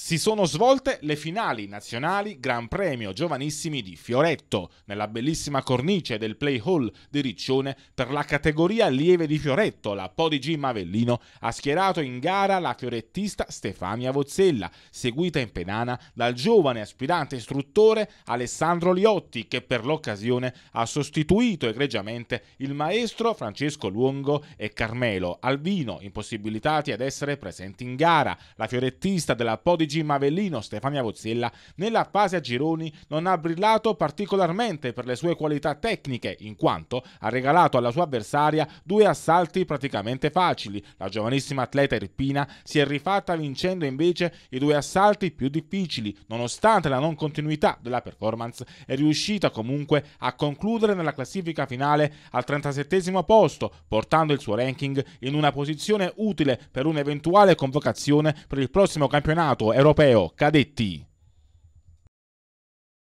Si sono svolte le finali nazionali Gran Premio Giovanissimi di Fioretto, nella bellissima cornice del Play Hall di Riccione per la categoria lieve di Fioretto. La Podig Mavellino ha schierato in gara la fiorettista Stefania Vozzella, seguita in pedana dal giovane aspirante istruttore Alessandro Liotti, che per l'occasione ha sostituito egregiamente il maestro Francesco Luongo e Carmelo Albino, impossibilitati ad essere presenti in gara. La fiorettista della Podig Luigi Mavellino Stefania Vozzella nella fase a gironi non ha brillato particolarmente per le sue qualità tecniche, in quanto ha regalato alla sua avversaria due assalti praticamente facili. La giovanissima atleta irpina si è rifatta vincendo invece i due assalti più difficili, nonostante la non continuità della performance è riuscita comunque a concludere nella classifica finale al 37 posto, portando il suo ranking in una posizione utile per un'eventuale convocazione per il prossimo campionato europeo cadetti.